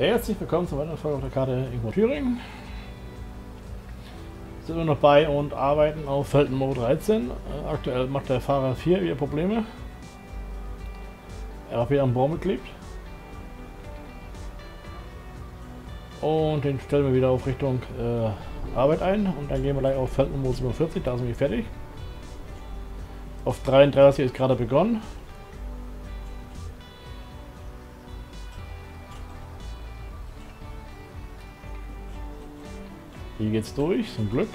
Herzlich willkommen zur weiteren Folge auf der Karte Ingwer Thüringen. Sind wir noch bei und arbeiten auf Feldenmo 13. Äh, aktuell macht der Fahrer 4 wieder Probleme. Er hat wieder am Baum geklebt. Und den stellen wir wieder auf Richtung äh, Arbeit ein und dann gehen wir gleich auf Feldnummer 47, da sind wir fertig. Auf 33 ist gerade begonnen. Hier geht's durch, zum Glück.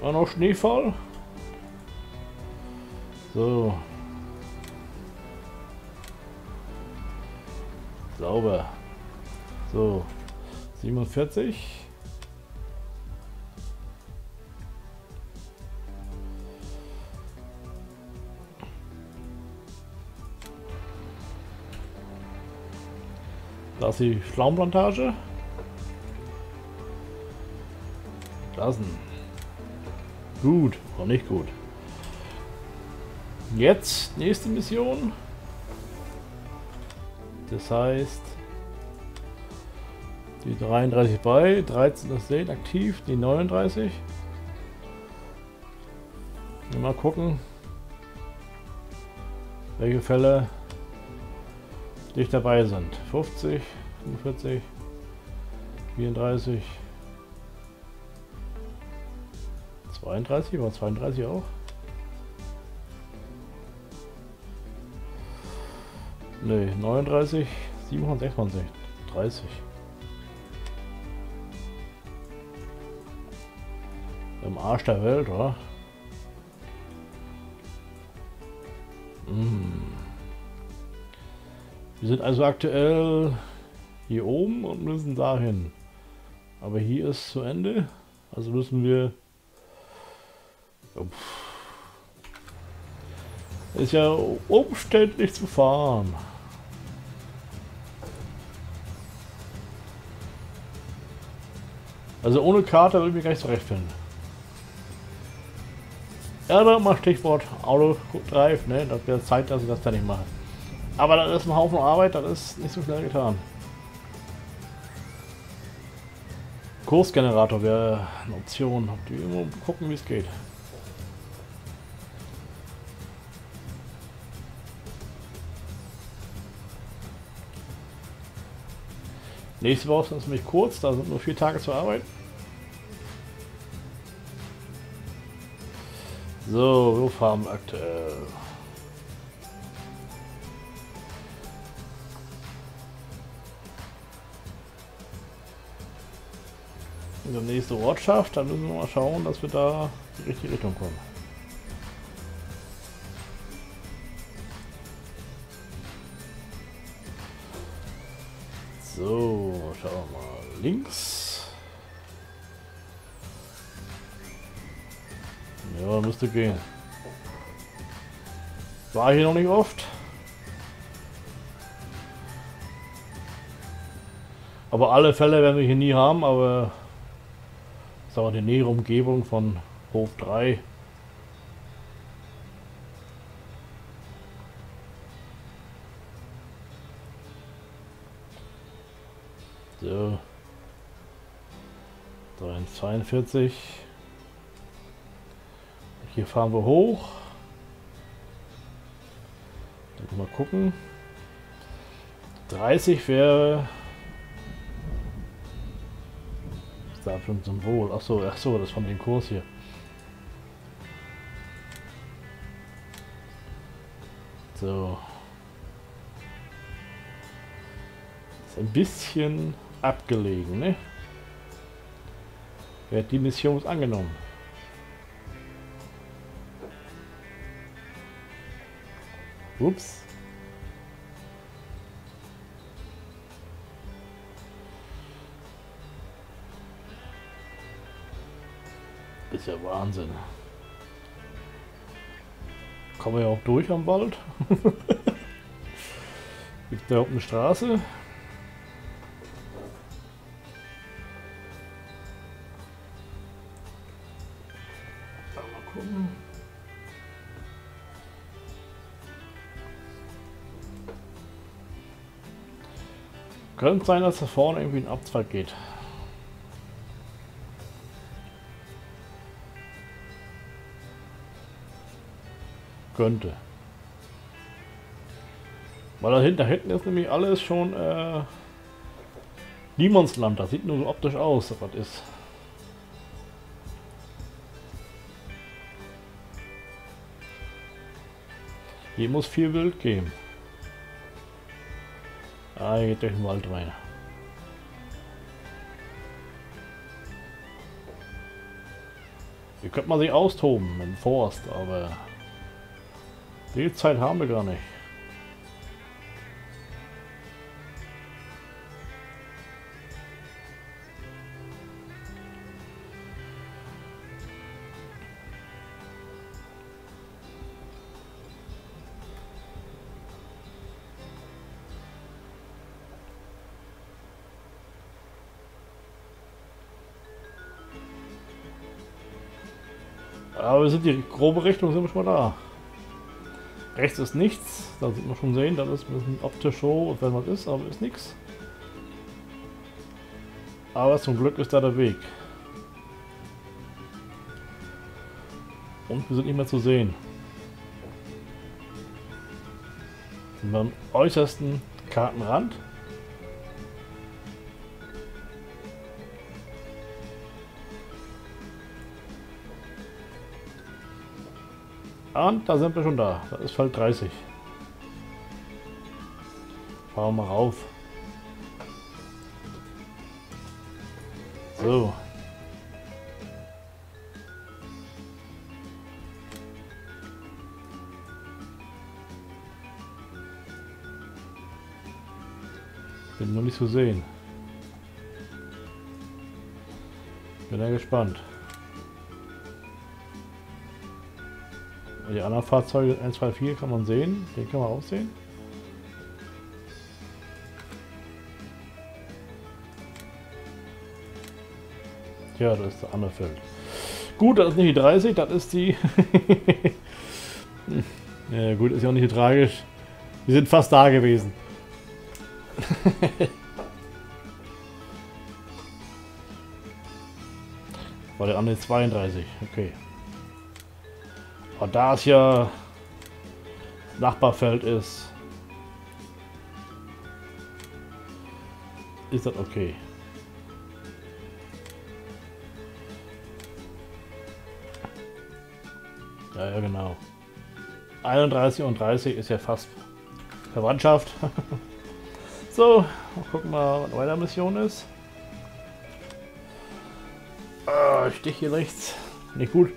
War noch Schneefall. So. Sauber. So. 47. Da ist die Schlaumplantage. Lassen. Gut, noch nicht gut. Jetzt nächste Mission. Das heißt, die 33 bei, 13 das sehen aktiv, die 39. Mal gucken, welche Fälle nicht dabei sind. 50, 45, 34, 32, war 32 auch? Ne, 39, 27, 30. Im Arsch der Welt, oder? Mmh. Wir sind also aktuell hier oben und müssen dahin. Aber hier ist zu Ende. Also müssen wir ist ja umständlich zu fahren. Also ohne Karte würde ich mich gar nicht zurechtfinden. Ja, dann mal Stichwort Auto Drive, ne? Das wäre Zeit, dass ich das da nicht mache. Aber das ist ein Haufen Arbeit, das ist nicht so schnell getan. Kursgenerator wäre eine Option. Die immer gucken, wie es geht. Nächste Woche ist nämlich kurz, da sind nur vier Tage zur Arbeit. So, wo fahren wir aktuell? In der nächste Ortschaft, da müssen wir mal schauen, dass wir da in die richtige Richtung kommen. Links. Ja, müsste gehen. War hier noch nicht oft. Aber alle Fälle werden wir hier nie haben, aber sagen wir, die nähere Umgebung von Hof 3 42. Hier fahren wir hoch. Mal gucken. 30 wäre da für ein Symbol. Achso, achso, das von dem Kurs hier. So. Ist ein bisschen abgelegen, ne? Wer hat die Mission angenommen? Ups. Ist ja Wahnsinn. Kommen wir ja auch durch am Wald. Gibt da oben eine Straße? Könnte sein, dass da vorne irgendwie ein Abzweig geht. Könnte. Weil da hinten, hinten ist nämlich alles schon äh, Niemandsland. Das sieht nur so optisch aus, was ist. Hier muss viel Wild gehen. Ah, hier geht durch den Wald rein. Hier könnte man sich austoben im Forst, aber die Zeit haben wir gar nicht. Die grobe Richtung sind wir schon mal da. Rechts ist nichts, da sieht man schon sehen, das ist ein bisschen optisch so, wenn was ist, aber ist nichts. Aber zum Glück ist da der Weg. Und wir sind nicht mehr zu sehen. Sind am äußersten Kartenrand. Und da sind wir schon da. Das ist Feld 30. Fahren wir mal rauf. So. Bin noch nicht zu sehen. Bin ja gespannt. Die anderen Fahrzeuge 1, 2, 4 kann man sehen. Den kann man auch sehen. Ja, das ist der andere Feld. Gut, das ist nicht die 30, das ist die... ja gut, ist ja auch nicht tragisch. Wir sind fast da gewesen. War der andere 32, okay. Und da es ja Nachbarfeld ist, ist das okay. Ja, ja, genau. 31 und 30 ist ja fast Verwandtschaft. so, gucken mal, was weiter Mission ist. Ah, Stich hier rechts. Nicht gut.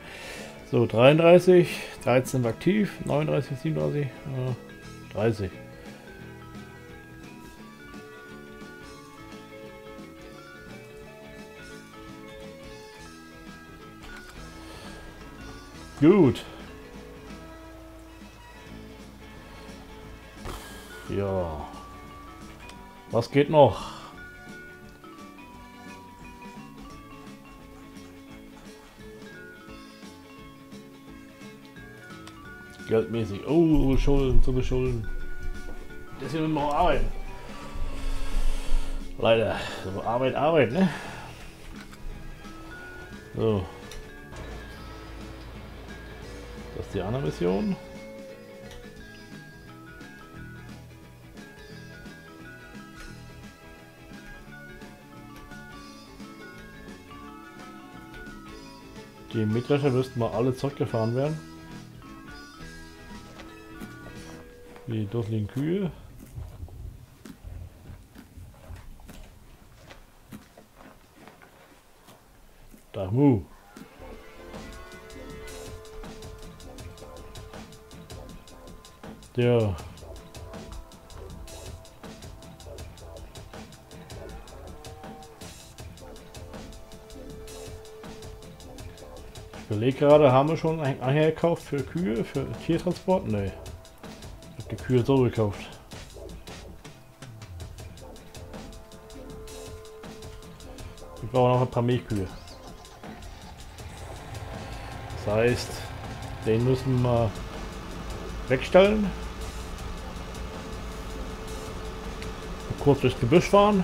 So, 33, 13 aktiv, 39, 37, äh, 30. Gut. Ja. Was geht noch? Geldmäßig. Oh, Schulden zu beschulden. Deswegen müssen wir arbeiten. Leider. So, Arbeit, Arbeit, ne? So. Das ist die andere Mission. Die Mähdrescher müssten mal alle zurückgefahren werden. Die dusseligen Kühe. Da, Mu. Ja. Ich überlege gerade, haben wir schon einen Anhänger gekauft für Kühe, für Tiertransport? Nee die Kühe so gekauft. Wir brauchen noch ein paar Milchkühe. Das heißt, den müssen wir wegstellen. kurz durchs Gebüsch fahren.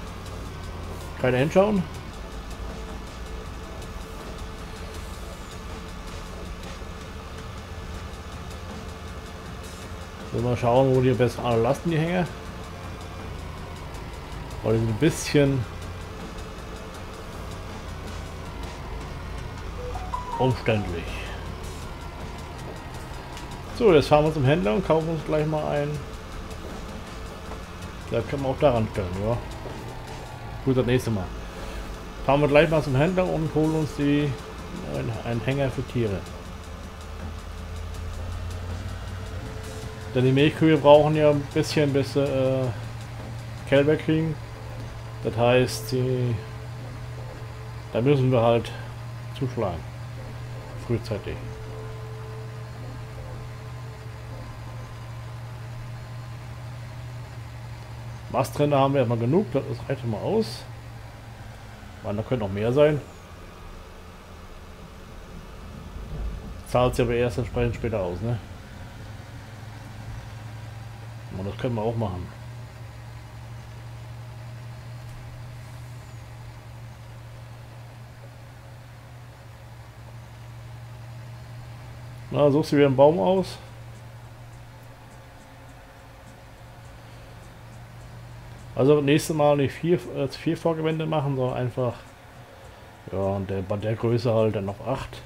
Keine hinschauen. So, mal schauen, wo die besser alle lasten, die Hänge. Weil die sind ein bisschen umständlich. So, jetzt fahren wir zum Händler und kaufen uns gleich mal ein. Da können wir auch daran stellen, ja. Gut, das nächste Mal. Fahren wir gleich mal zum Händler und holen uns die einen Hänger für Tiere. Denn die Milchkühe brauchen ja ein bisschen, bis sie äh, Kälber kriegen. Das heißt, die, da müssen wir halt zuschlagen. Frühzeitig. Mastränder haben wir erstmal genug, das reicht mal aus. Man, da können noch mehr sein. Zahlt sich aber erst entsprechend später aus, ne? Und das können wir auch machen. Na, suchst du wieder einen Baum aus? Also nächstes Mal nicht vier, äh, vier Vorgewände machen, sondern einfach ja, der, bei der Größe halt dann noch acht.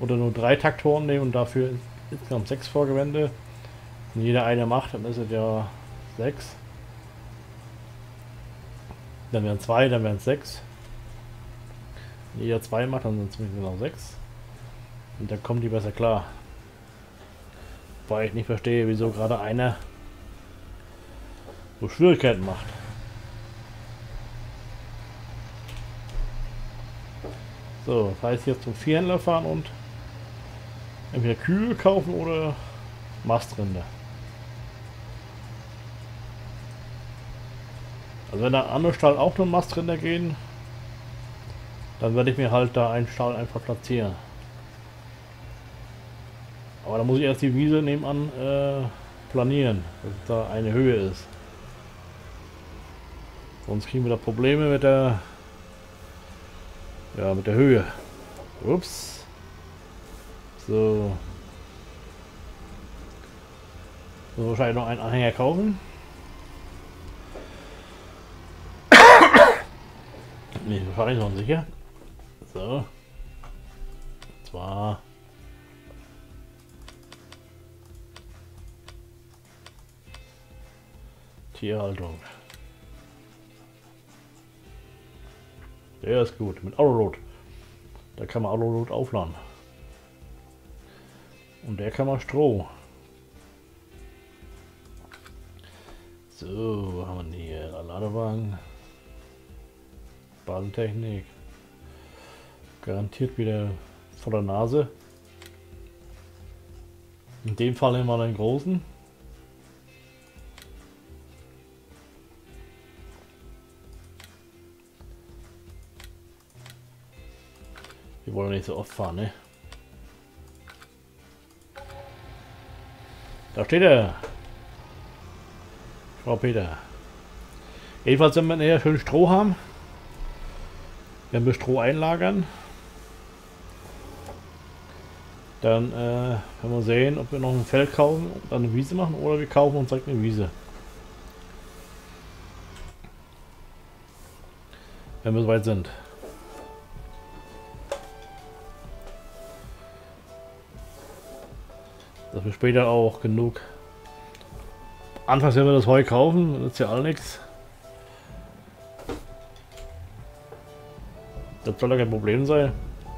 Oder nur drei Taktoren nehmen und dafür insgesamt sechs Vorgewände. Wenn jeder eine macht, dann ist es ja sechs. Dann wären zwei, dann wären es sechs. Wenn jeder zwei macht, dann sind es genau sechs. Und dann kommen die besser klar. Weil ich nicht verstehe, wieso gerade einer so Schwierigkeiten macht. So, das heißt jetzt zum Vierhändler fahren und entweder Kühe kaufen oder Mastrinde. Also wenn der andere Stall auch nur Mastrinder gehen, dann werde ich mir halt da einen Stall einfach platzieren. Aber da muss ich erst die Wiese nebenan äh, planieren, dass da eine Höhe ist. Sonst kriegen wir da Probleme mit der ja mit der Höhe. Ups. So. So wahrscheinlich noch einen Anhänger kaufen. Nee, wahrscheinlich noch sicher. So. Zwar Tierhaltung. Der ist gut. Mit Autoload. Da kann man Autoload aufladen. Und der kann man Stroh. So, haben wir hier Ladewagen. Badentechnik. Garantiert wieder vor der Nase. In dem Fall wir den großen. Wir wollen nicht so oft fahren, ne? Da steht er. Frau Peter. Jedenfalls, wenn wir hier schön Stroh haben, wenn wir Stroh einlagern, dann äh, werden wir sehen, ob wir noch ein Feld kaufen und dann eine Wiese machen oder wir kaufen uns direkt eine Wiese. Wenn wir soweit sind. dass wir später auch genug. Anfangs werden wir das Heu kaufen, das ist ja all nichts. Das soll ja kein Problem sein.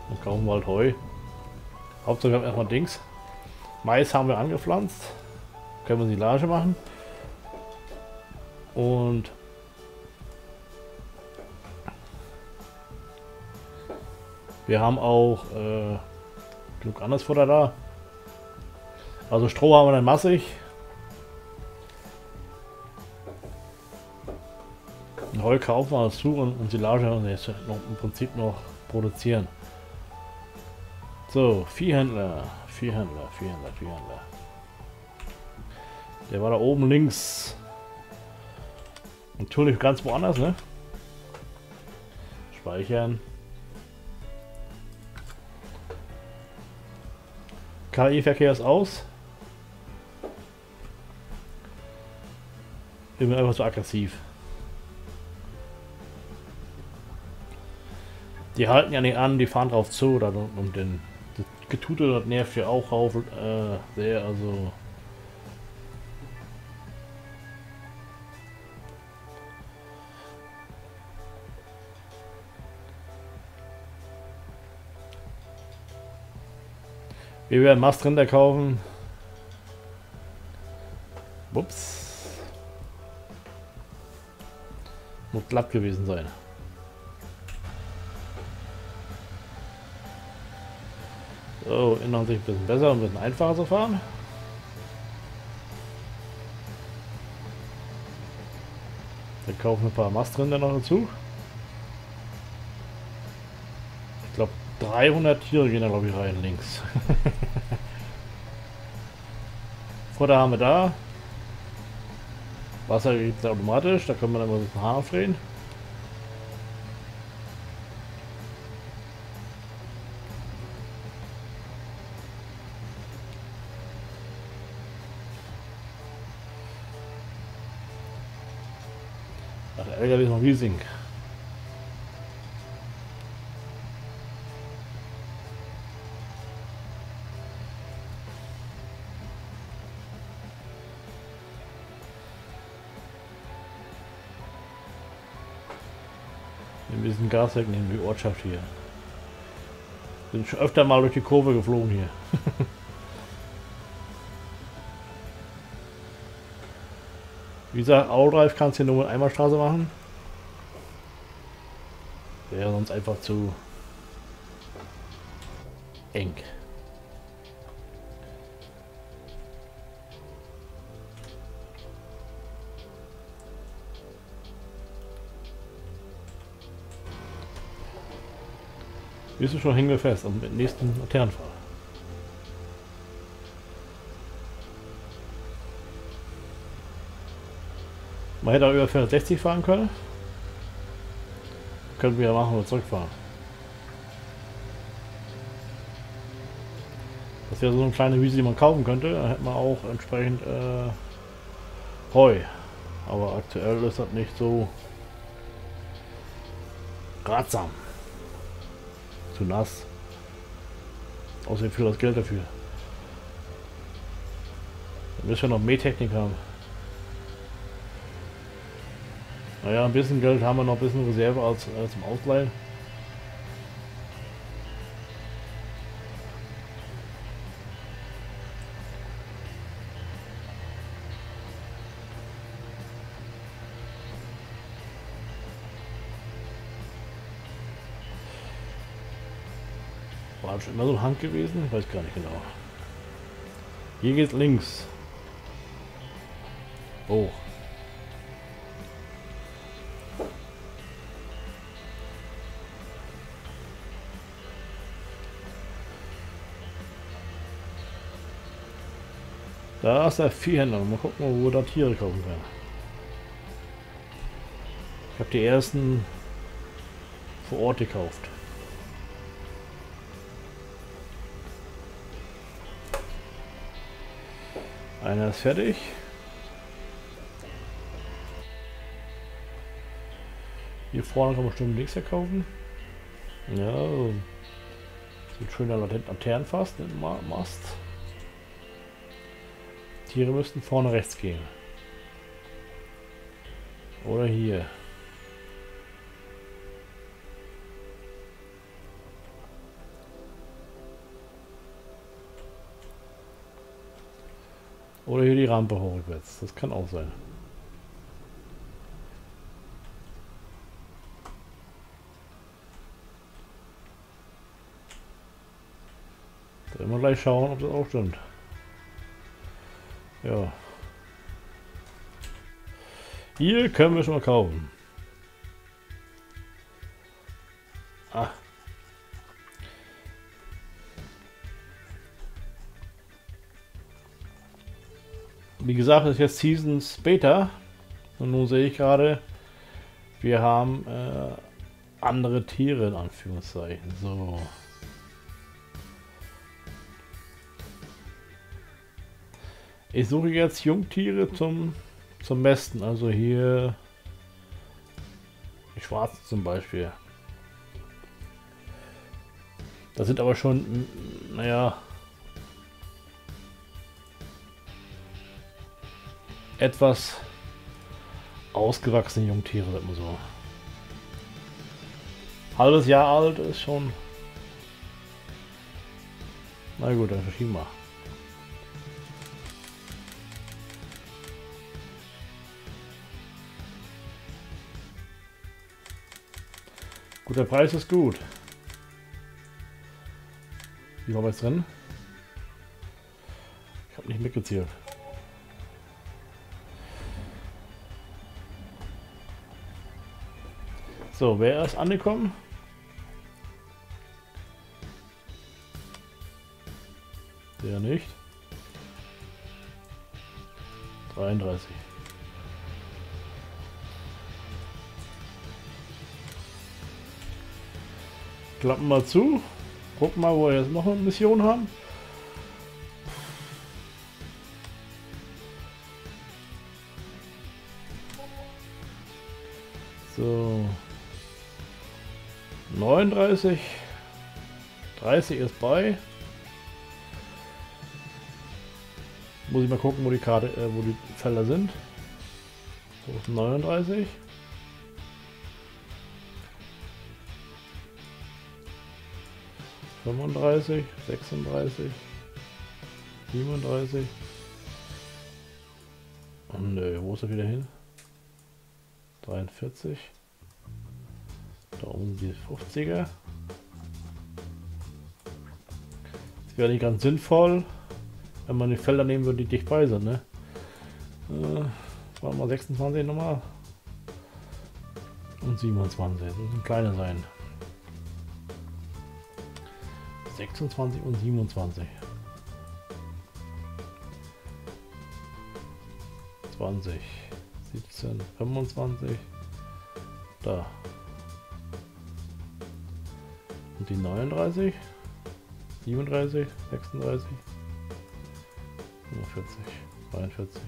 Dann kaufen wir halt Heu. Hauptsache wir haben erstmal Dings. Mais haben wir angepflanzt. Können wir Silage machen. Und wir haben auch äh, genug anderes Futter da. Also Stroh haben wir dann massig. Heu kaufen wir dazu und, und Silage wir jetzt noch im Prinzip noch produzieren. So, Viehhändler, Viehhändler, Viehhändler, Viehhändler. Der war da oben links. Natürlich ganz woanders, ne? Speichern. KI-Verkehr ist aus. Bin einfach so aggressiv. Die halten ja nicht an, die fahren drauf zu oder und den das Getute nervt ja auch auf äh, sehr, also Wir werden Mastrinder kaufen. Ups. Muss glatt gewesen sein. So, Innenansicht ein bisschen besser und ein bisschen einfacher zu fahren. Wir kaufen ein paar Mastrinder noch dazu. Ich glaube 300 Tiere gehen da glaube ich rein links. Futter haben wir da. Wasser gibt es automatisch, da können wir dann mal ein Haar aufdrehen. LKW noch riesig. Wir müssen Gas wegnehmen, die Ortschaft hier. Bin schon öfter mal durch die Kurve geflogen hier. Wie gesagt, Autodrive kannst du hier nur mit Einbahnstraße machen. Wäre sonst einfach zu eng. Bist schon hängen wir fest am nächsten Laternenfahrer. Man hätte auch über 460 fahren können. Können wir machen und zurückfahren. Das wäre so eine kleine Wiese, die man kaufen könnte. Da hätte man auch entsprechend äh, Heu. Aber aktuell ist das nicht so ratsam zu nass. Außerdem für das Geld dafür. Dann müssen wir noch mehr Technik haben. Naja, ein bisschen Geld haben wir noch, ein bisschen Reserve als, als zum Ausleihen. War schon immer so ein Hang gewesen? Ich weiß gar nicht genau. Hier geht's links. Hoch. Da ist der Viehhändler. Mal gucken, wo da Tiere kaufen können. Ich habe die ersten vor Ort gekauft. Einer ist fertig. Hier vorne kann man bestimmt nichts verkaufen. Ja, sieht schöner Laternenfass, den Mast. Tiere müssten vorne rechts gehen. Oder hier. Oder hier die Rampe hochwärts. Das kann auch sein. Da wir gleich schauen, ob das auch stimmt. Ja. Hier können wir schon mal kaufen. Ah. Wie gesagt, ist jetzt Seasons Beta. Und nun sehe ich gerade, Wir haben äh, andere Tiere in Anführungszeichen. So. Ich suche jetzt Jungtiere zum, zum Mästen. Also hier die schwarzen zum Beispiel. Das sind aber schon, naja, etwas ausgewachsene Jungtiere, sagt man so. Halbes Jahr alt ist schon. Na gut, dann verschieben wir. Gut, der Preis ist gut. Wie war jetzt drin? Ich habe nicht mitgezählt. So, wer ist angekommen? Klappen mal zu. Gucken mal, wo wir jetzt noch eine Mission haben. So. 39. 30 ist bei. Muss ich mal gucken, wo die Karte, äh, wo die Felder sind. So, 39. 35, 36, 37. Und nö, wo ist er wieder hin? 43. Da oben die 50er. Das wäre nicht ganz sinnvoll, wenn man die Felder nehmen würde, die dicht bei sind, ne? Äh, war mal 26 nochmal. Und 27. Das müssen kleine sein. 26 und 27. 20, 17, 25. Da. Und die 39, 37, 36, 45, 42,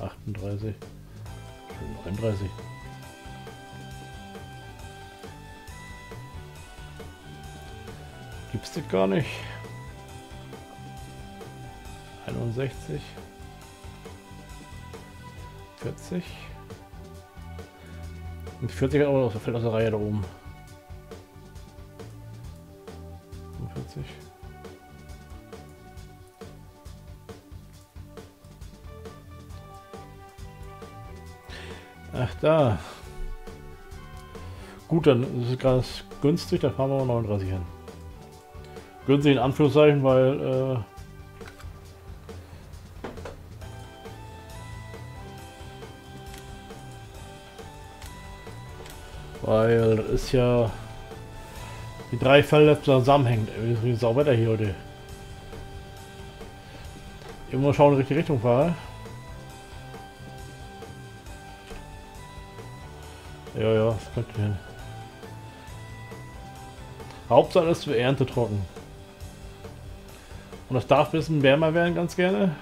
38, 39. Gibt's das gar nicht. 61. 40. Und 40 hat auch fällt aus der Reihe da oben. 45. Ach da. Gut, dann ist es ganz günstig, da fahren wir mal 39 hin günstig in Anführungszeichen, weil äh, weil das ist ja die drei Felder zusammenhängen. Wie ist auch Wetter hier heute? Immer schauen, in die richtige Richtung fahre. Ja, ja, das könnte hin. Hauptsache ist für Ernte trocken. Und das darf ein bisschen wärmer werden, ganz gerne.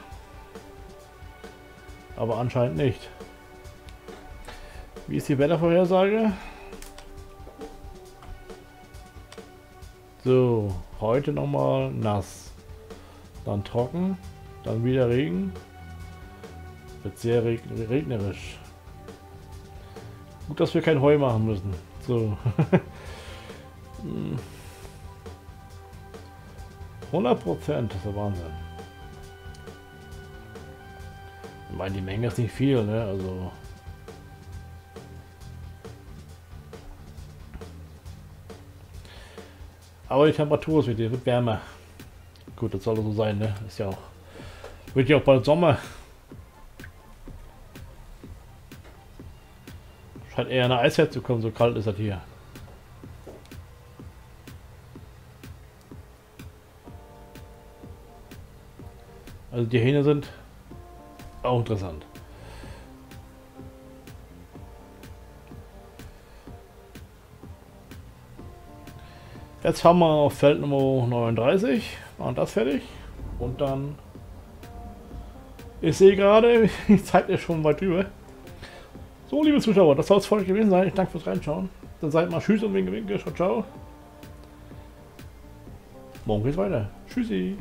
Aber anscheinend nicht. Wie ist die Wettervorhersage? So, heute nochmal nass. Dann trocken. Dann wieder Regen. Wird sehr regnerisch. Gut, dass wir kein Heu machen müssen. So. 100 Prozent, das ist der Wahnsinn. Ich meine, die Menge ist nicht viel, ne? Also. Aber die Temperatur ist wieder, wird wärmer. Gut, das soll so sein, ne? Ist ja auch. Wird ja auch bald Sommer. Scheint eher eine Eisherd zu kommen, so kalt ist das hier. Also die Hähne sind auch interessant. Jetzt haben wir auf Feld Nummer 39, machen das fertig und dann, ich sehe gerade, die Zeit ist schon weit drüber. So, liebe Zuschauer, das soll es für euch gewesen sein. Ich danke fürs Reinschauen. Dann seid mal Tschüss und winke, winke, ciao, ciao. Morgen geht's weiter. Tschüssi.